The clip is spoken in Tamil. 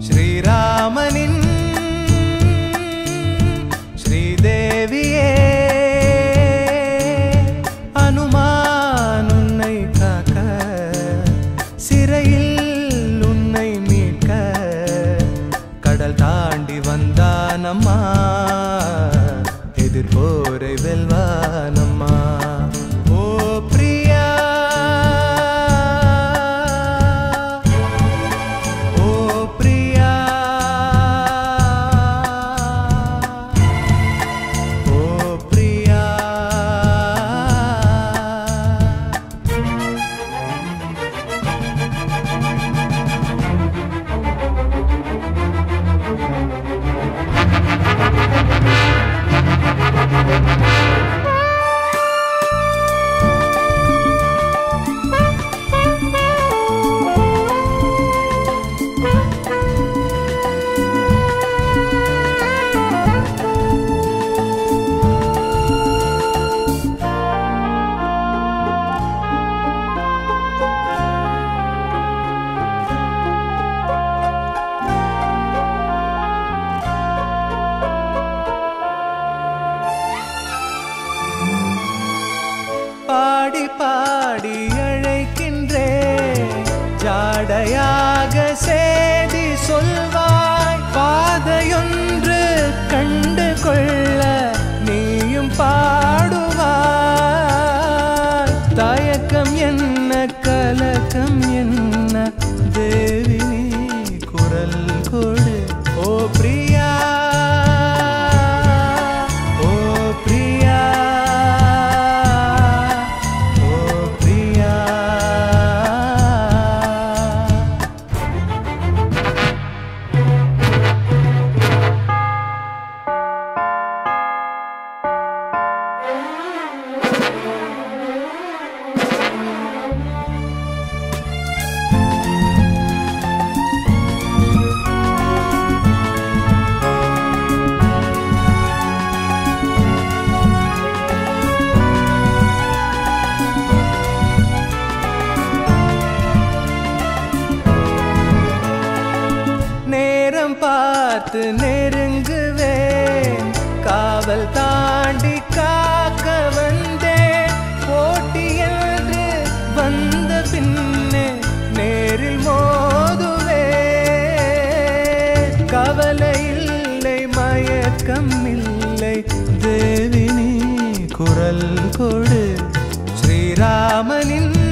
ஸ்ரீராமனின் ஸ்ரீதேவியே அனுமான் உன்னை காக்க சிறையில் உன்னை மீட்க கடல் தாண்டி வந்தானம்மா எதிர்போரை வெல்வானம்மா பாடி பாடி அழைக்கின்றே. ஜாடையாக சேதி சொல்வாய். பாதையொன்று கண்டு கொள்ள நீயும் பாடுவாய். தயக்கம் என்ன கலக்கம் என்ன? தேவி காத்து நெருங்குவேன். காவல் தாண்டி காக்க வந்தேன். போட்டி என்று வந்த பின்னே நேரில் மோதுவே கவலை இல்லை மயக்கம் இல்லை. தேவினி குரல் கொடு. ஸ்ரீராமனின்